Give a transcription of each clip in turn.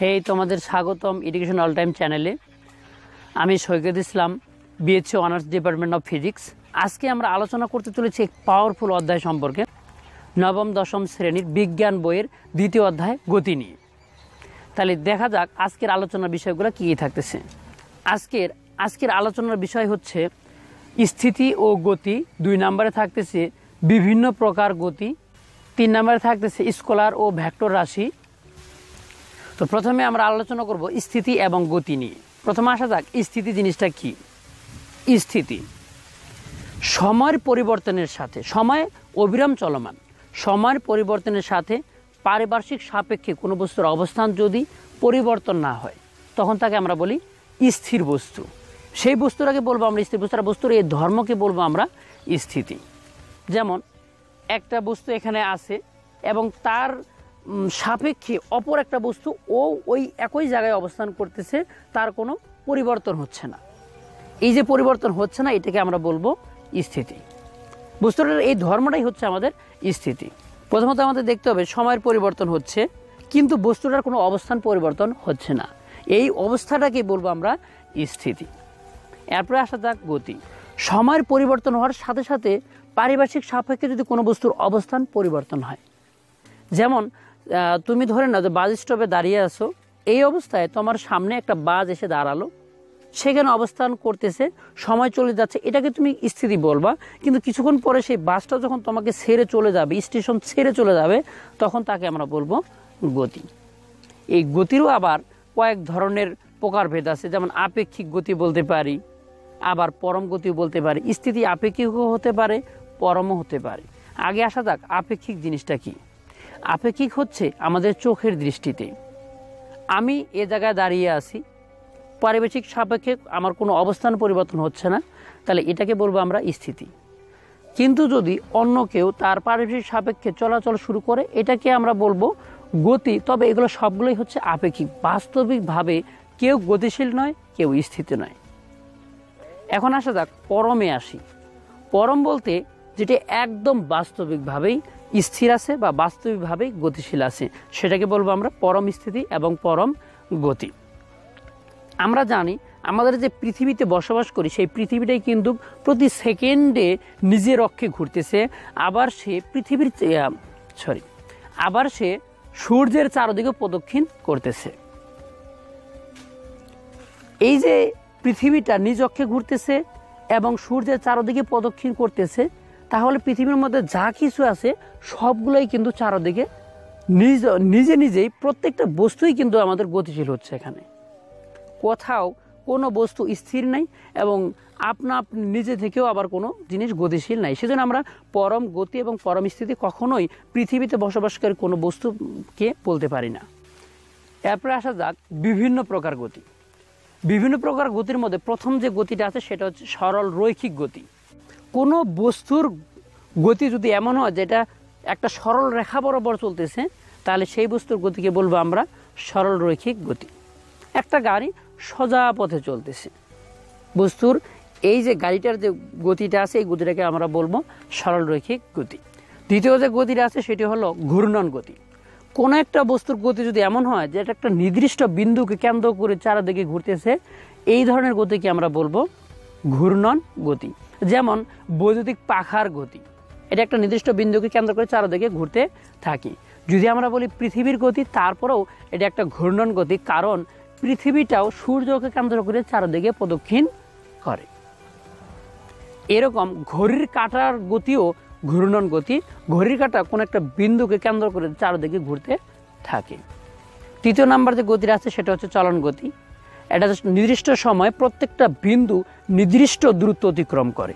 হেই তোমাদের স্বাগতম education all time চ্যানেলে আমি Saikat Islam BSc honours department of physics আজকে আমরা আলোচনা করতে চলেছি এক পাওয়ারফুল অধ্যায় সম্পর্কে। নবম, দশম শ্রেণির বিজ্ঞান বইয়ের দ্বিতীয় অধ্যায় গতি নিয়ে। তাহলে দেখা যাক আজকের আলোচনার বিষয়গুলো কী কী থাকতেছে। আজকের আজকের আলোচনার বিষয় হচ্ছে স্থিতি ও গতি। দুই নম্বরে থাকতেছে বিভিন্ন প্রকার গতি। তিন নম্বরে থাকতেছে স্কলার ও ভ্যাক্টর রাশি। তো প্রথমে আমরা আলোচনা করব স্থিতি এবং গতি নিয়ে। প্রথমে আসা যাক, স্থিতি জিনিসটা কি? স্থিতি। সময়ের পরিবর্তনের সাথে, সময় অবিরাম চলমান। সময়ের পরিবর্তনের সাথে পারিপার্শ্বিক সাপেক্ষে কোনো বস্তুর অবস্থান যদি পরিবর্তন না হয়, তখন তাকে আমরা বলি স্থির বস্তু। সেই বস্তুটাকে বলব আমরা স্থির আর বস্তুর এই ধর্মকে বলব আমরা স্থিতি। যেমন, একটা বস্তু এখানে আছে এবং তার সাপেক্ষে অপর একটা বস্তু, ও ওই একই জায়গায় অবস্থান করতেছে, তার কোনো পরিবর্তন হচ্ছে না। এই যে পরিবর্তন হচ্ছে না, এটাকে আমরা বলব স্থিতি। বস্তুটার এই ধর্মটাই হচ্ছে আমাদের স্থিতি। প্রথমত আমাদের দেখতে হবে, সময়ের পরিবর্তন হচ্ছে, কিন্তু বস্তুটার কোনো অবস্থান পরিবর্তন হচ্ছে না। এই অবস্থাটাকে বলব আমরা স্থিতি। এরপরে আসা যাক গতি। সময়ের পরিবর্তন হওয়ার সাথে সাথে পারিপার্শ্বিক সাপেক্ষে যদি কোনো বস্তুর অবস্থান পরিবর্তন হয়, যেমন তুমি ধরে নাও যে বাস স্টপে দাঁড়িয়ে আছো। এই অবস্থায় তোমার সামনে একটা বাস এসে দাঁড়াল। সেখানে অবস্থান করতেছে, সময় চলে যাচ্ছে। এটাকে তুমি স্থিতি বলবা। কিন্তু কিছুক্ষণ পরে সেই বাসটা যখন তোমাকে ছেড়ে চলে যাবে, স্টেশন ছেড়ে চলে যাবে, তখন তাকে আমরা বলব গতি। এই গতিরও আবার কয়েক ধরনের প্রকারভেদ আছে। যেমন আপেক্ষিক গতি বলতে পারি, আবার পরম গতিও বলতে পারি। স্থিতি আপেক্ষিকও হতে পারে, পরমও হতে পারে। আগে আসা যাক, আপেক্ষিক জিনিসটা কি? আপেক্ষিক হচ্ছে আমাদের চোখের দৃষ্টিতে। আমি এ জায়গায় দাঁড়িয়ে আছি। পারিবেশিক সাপেক্ষে আমার কোনো অবস্থান পরিবর্তন হচ্ছে না। তাহলে এটাকে বলব আমরা স্থিতি। কিন্তু যদি অন্য কেউ তার পারিবেশিক সাপেক্ষে চলাচল শুরু করে, এটাকে আমরা বলব গতি। তবে এগুলো সবগুলোই হচ্ছে আপেক্ষিক। বাস্তবিকভাবে কেউ গতিশীল নয়, কেউ স্থিতি নয়। এখন আসা যাক, পরমে আসি। পরম বলতে যেটা একদম বাস্তবিকভাবেই স্থির আছে বা বাস্তবিকভাবেই গতিশীল আছে। সেটাকে বলব আমরা পরম স্থিতি এবং পরম গতি। আমরা জানি, আমাদের যে পৃথিবীতে বসবাস করি, সেই পৃথিবীটাই কিন্তু প্রতি সেকেন্ডে নিজের অক্ষে ঘুরতেছে। আবার সে পৃথিবীর সরি আবার সে সূর্যের চারদিকে প্রদক্ষিণ করতেছে। এই যে পৃথিবীটা নিজ অক্ষে ঘুরতেছে এবং সূর্যের চারদিকে প্রদক্ষিণ করতেছে তাহলে পৃথিবীর মধ্যে যা কিছু আছে, সবগুলোই কিন্তু চারদিকে নিজ, নিজে নিজেই প্রত্যেকটা বস্তুই কিন্তু আমাদের গতিশীল হচ্ছে এখানে। কোথাও কোনো বস্তু স্থির নাই এবং আপনা আপনি নিজে থেকেও আবার কোনো জিনিস গতিশীল নাই। সেজন্য আমরা পরম গতি এবং পরম স্থিতি কখনোই পৃথিবীতে বসবাসকারী কোনো বস্তুকে বলতে পারি না। এরপরে আসা যাক বিভিন্ন প্রকার গতি। বিভিন্ন প্রকার গতির মধ্যে প্রথম যে গতিটা আছে, সেটা হচ্ছে সরল রৈখিক গতি। কোনো বস্তুর গতি যদি এমন হয় যেটা একটা সরল রেখা বরাবর চলতেছে, তাহলে সেই বস্তুর গতিকে বলব আমরা সরল রৈখিক গতি। একটা গাড়ি সোজা পথে চলতেছে। বস্তুর এই যে গাড়িটার যে গতিটা আছে, এই গতিটাকে আমরা বলব সরল রৈখিক গতি। দ্বিতীয় যে গতিটা আছে, সেটি হলো ঘূর্ণন গতি। কোনো একটা বস্তুর গতি যদি এমন হয় যে এটা একটা নির্দিষ্ট বিন্দুকে কেন্দ্র করে চারদিকে ঘুরতেছে, এই ধরনের গতিকে আমরা বলব ঘূর্ণন গতি। যেমন বৈদ্যুতিক পাখার গতি। এটা একটা নির্দিষ্ট বিন্দুকে কেন্দ্র করে চারদিকে ঘুরতে থাকি। যদি আমরা বলি পৃথিবীর গতি, তারপরেও এটা একটা ঘূর্ণন গতি, কারণ পৃথিবীটাও সূর্যকে কেন্দ্র করে চারদিকে প্রদক্ষিণ করে। এরকম ঘড়ির কাঁটার গতিও ঘূর্ণন গতি। ঘড়ির কাঁটা কোনো একটা বিন্দুকে কেন্দ্র করে চারদিকে ঘুরতে থাকে। তৃতীয় নাম্বার যে গতির আছে, সেটা হচ্ছে চলন গতি। এটা নির্দিষ্ট সময় প্রত্যেকটা বিন্দু নির্দিষ্ট দূরত্ব অতিক্রম করে।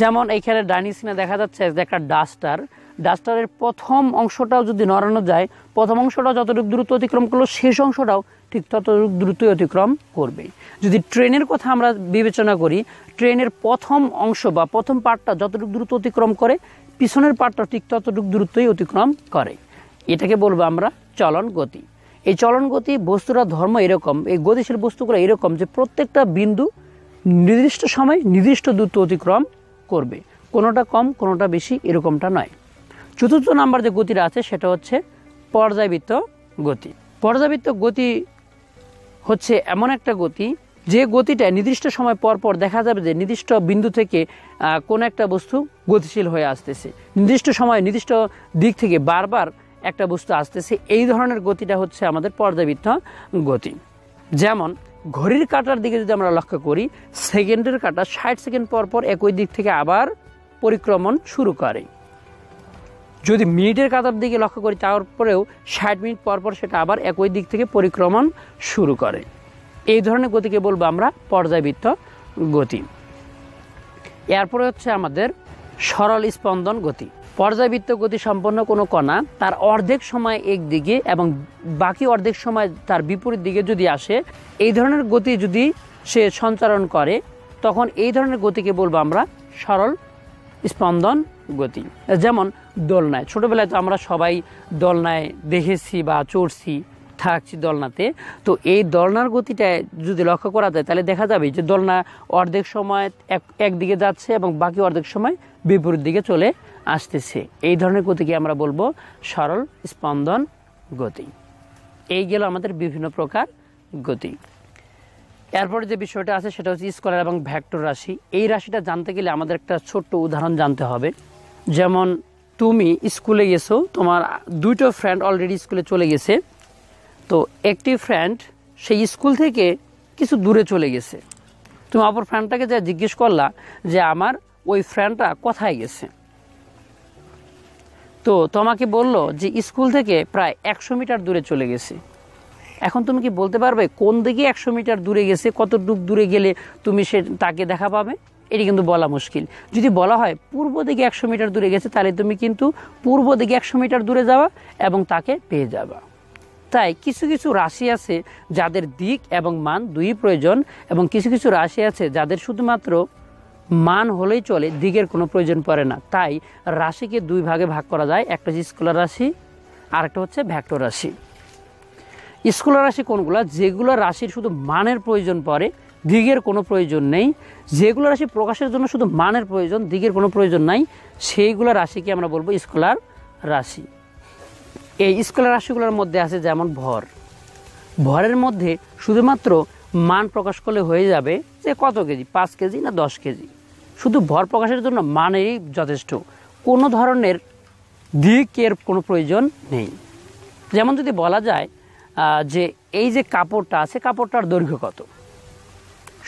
যেমন এইখানে ডাইনিসিনে দেখা যাচ্ছে যে একটা ডাস্টার, ডাস্টারের প্রথম অংশটাও যদি নড়ানো যায়, প্রথম অংশটা যতটুকু দ্রুত অতিক্রম করল, শেষ অংশটাও ঠিক ততটুকু দ্রুতই অতিক্রম করবে যদি ট্রেনের কথা আমরা বিবেচনা করি, ট্রেনের প্রথম অংশ বা প্রথম পার্টটা যতটুকু দ্রুত অতিক্রম করে, পিছনের পার্টটা ঠিক ততটুকু দ্রুতই অতিক্রম করে। এটাকে বলব আমরা চলন গতি। এই চলন গতি, বস্তুরা, ধর্ম এরকম, এই গতিশীল বস্তুগুলো এরকম যে প্রত্যেকটা বিন্দু নির্দিষ্ট সময়, নির্দিষ্ট দূরত্ব অতিক্রম করবে। কোনোটা কম, কোনোটা বেশি, এরকমটা নয়। চতুর্থ নাম্বার যে গতিটা আছে, সেটা হচ্ছে পর্যায়বৃত্ত গতি। পর্যাবৃত্ত গতি হচ্ছে এমন একটা গতি, যে গতিটা নির্দিষ্ট সময় পর পর দেখা যাবে যে নির্দিষ্ট বিন্দু থেকে কোনো একটা বস্তু গতিশীল হয়ে আসতেছে। নির্দিষ্ট সময়, নির্দিষ্ট দিক থেকে বারবার একটা বস্তু আসতেছে, এই ধরনের গতিটা হচ্ছে আমাদের পর্যাবৃত্ত গতি। যেমন, ঘড়ির কাঁটার দিকে যদি আমরা লক্ষ্য করি, সেকেন্ডের কাটা ষাট সেকেন্ড পর পর একই দিক থেকে আবার পরিক্রমণ শুরু করে। যদি মিনিটের কাতার দিকে লক্ষ্য করি, তারপরেও ষাট মিনিট পর পর সেটা আবার একই দিক থেকে পরিক্রমণ শুরু করে। এই ধরনের গতিকে বলব আমরা পর্যায়বৃত্ত গতি। এরপরে হচ্ছে আমাদের সরল স্পন্দন গতি। পর্যায়বৃত্ত গতি সম্পন্ন কোনো কণা, তার অর্ধেক সময় একদিকে এবং বাকি অর্ধেক সময় তার বিপরীত দিকে যদি আসে, এই ধরনের গতি যদি সে সঞ্চারণ করে, তখন এই ধরনের গতিকে বলব আমরা সরল স্পন্দন গতি। যেমন দোলনায়, ছোটবেলায় তো আমরা সবাই দোলনায় দেখেছি বা চড়ছি, থাকছি দোলনাতে, তো এই দোলনার গতিটা যদি লক্ষ্য করা যায়, তাহলে দেখা যাবে যে দোলনা অর্ধেক সময় এক, একদিকে যাচ্ছে এবং বাকি অর্ধেক সময় বিপরীত দিকে চলে আসতেছে। এই ধরনের গতিকে আমরা বলব? সরল স্পন্দন গতি। এই গেল আমাদের বিভিন্ন প্রকার গতি। এরপরে যে বিষয়টা আছে, সেটা হচ্ছে স্কলার এবং ভ্যাক্টর রাশি। এই রাশিটা জানতে গেলে আমাদের একটা ছোট্ট উদাহরণ জানতে হবে। যেমন, তুমি স্কুলে গেছো, তোমার দুইটো ফ্রেন্ড অলরেডি স্কুলে চলে গেছে। তো একটি ফ্রেন্ড সেই স্কুল থেকে কিছু দূরে চলে গেছে। তুমি অপর ফ্রেন্ডটাকে যা জিজ্ঞেস করলা যে, আমার ওই ফ্রেন্ডটা কোথায় গেছে? তো তোমাকে বলল যে স্কুল থেকে প্রায় একশো মিটার দূরে চলে গেছে। এখন তুমি কি বলতে পারবে কোন দিকে একশো মিটার দূরে গেছে, কতটুক দূরে গেলে তুমি সে তাকে দেখা পাবে? এটি কিন্তু বলা মুশকিল। যদি বলা হয় পূর্ব দিকে একশো মিটার দূরে গেছে, তাহলে তুমি কিন্তু পূর্ব দিকে একশো মিটার দূরে যাওয়া এবং তাকে পেয়ে যাবা। তাই কিছু কিছু রাশি আছে যাদের দিক এবং মান দুই প্রয়োজন এবং কিছু কিছু রাশি আছে যাদের শুধুমাত্র মান হলেই চলে দিকের কোনো প্রয়োজন পড়ে না। তাই রাশিকে দুই ভাগে ভাগ করা যায়, একটা হচ্ছে স্কুলার রাশি আর একটা হচ্ছে ভ্যাক্টর রাশি। স্কুলার রাশি কোনগুলো? যেগুলো রাশির শুধু মানের প্রয়োজন পড়ে দিকের কোনো প্রয়োজন নেই। যেগুলো রাশি প্রকাশের জন্য শুধু মানের প্রয়োজন দিকের কোনো প্রয়োজন নাই, সেইগুলো রাশিকে আমরা বলব স্কুলার রাশি। এই স্কলার রাশিগুলোর মধ্যে আছে যেমন ভর। ভরের মধ্যে শুধুমাত্র মান প্রকাশ করলে হয়ে যাবে যে কত কেজি? পাঁচ কেজি না দশ কেজি? শুধু ভর প্রকাশের জন্য মানেই যথেষ্ট। কোনো ধরনের দিকের কোনো প্রয়োজন নেই। যেমন যদি বলা যায় যে এই যে কাপড়টা আছে, কাপড়টার দৈর্ঘ্য কত?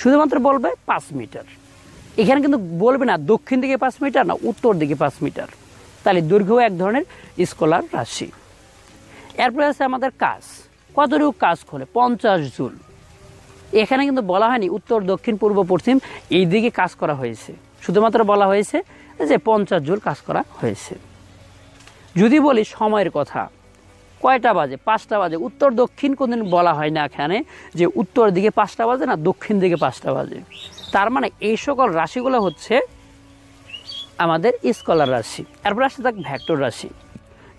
শুধুমাত্র বলবে পাঁচ মিটার। এখানে কিন্তু বলবে না দক্ষিণ দিকে পাঁচ মিটার না উত্তর দিকে পাঁচ মিটার। তাহলে দৈর্ঘ্য এক ধরনের স্কলার রাশি। এরপরে আছে আমাদের কাজ। কতটুকু কাজ খোলে? পঞ্চাশ জুল। এখানে কিন্তু বলা হয়নি উত্তর, দক্ষিণ, পূর্ব, পশ্চিম, এই দিকে কাজ করা হয়েছে। শুধুমাত্র বলা হয়েছে যে পঞ্চাশ জুল কাজ করা হয়েছে। যদি বলি সময়ের কথা, কয়টা বাজে? পাঁচটা বাজে। উত্তর দক্ষিণ কোনদিন বলা হয় না এখানে যে উত্তর দিকে পাঁচটা বাজে না দক্ষিণ দিকে পাঁচটা বাজে। তার মানে এই সকল রাশিগুলো হচ্ছে আমাদের স্কলার রাশি। এরপর আসছে থাক ভ্যাক্টর রাশি।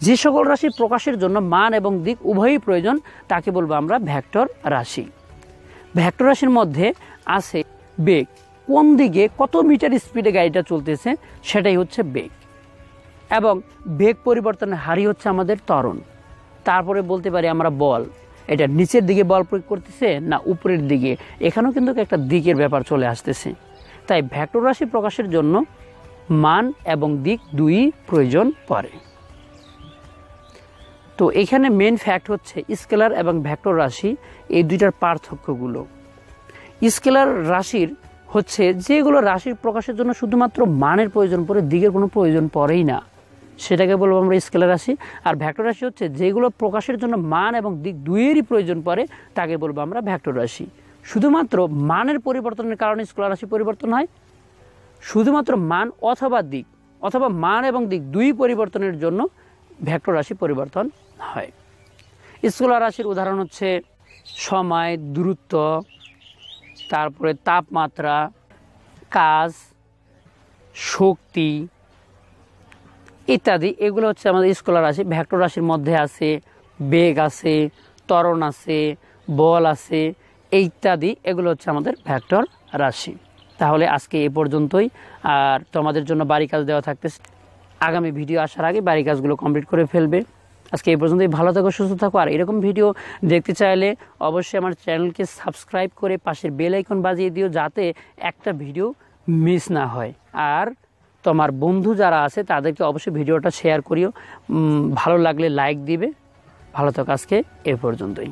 যে সকল রাশি প্রকাশের জন্য মান এবং দিক উভয়ই প্রয়োজন, তাকে বলব আমরা ভ্যাক্টর রাশি। ভ্যাক্টর রাশির মধ্যে আছে বেগ। কোন দিকে কত মিটার স্পিডে গাড়িটা চলতেছে সেটাই হচ্ছে বেগ। এবং বেগ পরিবর্তনের হারই হচ্ছে আমাদের ত্বরণ। তারপরে বলতে পারি আমরা বল। এটা নিচের দিকে বল প্রয়োগ করতেছে না উপরের দিকে? এখানেও কিন্তু একটা দিকের ব্যাপার চলে আসতেছে। তাই ভ্যাক্টর রাশি প্রকাশের জন্য মান এবং দিক দুই প্রয়োজন পড়ে। তো এখানে মেন ফ্যাক্ট হচ্ছে স্কেলার এবং ভ্যাক্টর রাশি এই দুইটার পার্থক্যগুলো। স্কেলার রাশির হচ্ছে যেগুলো রাশির প্রকাশের জন্য শুধুমাত্র মানের প্রয়োজন পড়ে, দিকের কোনো প্রয়োজন পড়েই না। সেটাকে বলব আমরা স্কেলার রাশি। আর ভ্যাক্টর রাশি হচ্ছে যেগুলো প্রকাশের জন্য মান এবং দিক দুইয়েরই প্রয়োজন পড়ে, তাকে বলব আমরা ভ্যাক্টর রাশি। শুধুমাত্র মানের পরিবর্তনের কারণে স্কেলার রাশি পরিবর্তন হয়। শুধুমাত্র মান অথবা দিক, অথবা মান এবং দিক দুই পরিবর্তনের জন্য ভ্যাক্টর রাশি পরিবর্তন হয়। স্কলার রাশির উদাহরণ হচ্ছে সময়, দূরত্ব তারপরে তাপমাত্রা, কাজ, শক্তি ইত্যাদি। এগুলো হচ্ছে আমাদের স্কলার রাশি ভ্যাক্টর রাশির মধ্যে আছে, বেগ আছে, ত্বরণ আছে, বল আছে, ইত্যাদি। এগুলো হচ্ছে আমাদের ভ্যাক্টর রাশি। তাহলে আজকে এ পর্যন্তই। আর তোমাদের জন্য বাড়ি কাজ দেওয়া থাকতেছে। আগামী ভিডিও আসার আগে বাড়ি কাজগুলো কমপ্লিট করে ফেলবে। আজকে এই পর্যন্তই। ভালো থাকো, সুস্থ থাকো। আর এরকম ভিডিও দেখতে চাইলে অবশ্যই আমার চ্যানেলকে সাবস্ক্রাইব করে পাশের বেল আইকন বাজিয়ে দিও যাতে একটা ভিডিও মিস না হয়। আর তোমার বন্ধু যারা আছে, তাদেরকে অবশ্যই ভিডিওটা শেয়ার করিও। ভালো লাগলে লাইক দিবে। ভালো থাকো আজকে এ পর্যন্তই।